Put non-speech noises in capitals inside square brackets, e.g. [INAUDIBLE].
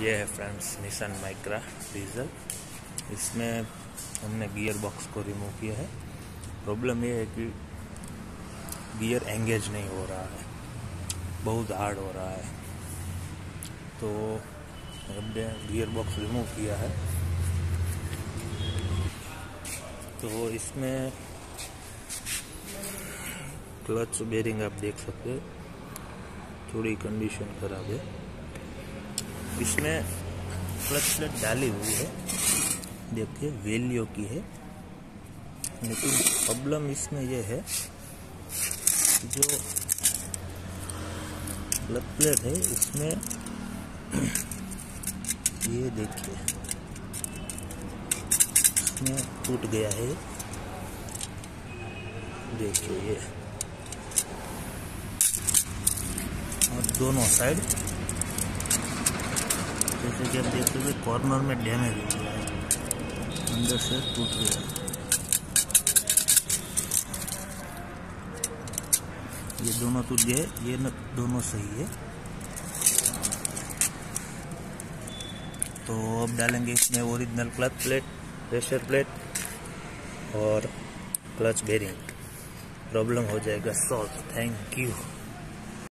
ये है फ्रेंड्स निशान माइक्रा डीजल इसमें हमने गियर बॉक्स को रिमूव किया है। प्रॉब्लम ये है कि गियर एंगेज नहीं हो रहा है। बहुत हार्ड हो रहा है। तो हमने गियर बॉक्स रिमूव किया है। तो इसमें क्लच बेरिंग आप देख सकते हैं। थोड़ी कंडीशन खराब है। इसमें क्लच प्लेट डाली हुई है। देखिए, वेल्यू की है। लेकिन प्रॉब्लम इसमें यह है जो क्लच प्लेट है, इसमें [CLEARS THROAT] ये देखिए, इसमें टूट गया है। देखिए ये। और दोनों साइड कि आप देख सकते कॉर्नर में डैमेज हो गया है। अंदर से टूट गया। ये दोनों टूट गए, ये न, दोनों सही है। तो अब डालेंगे इसमें original clutch plate pressure plate और क्लच बेरिंग प्रॉब्लम हो जाएगा सॉल्व थैंक यू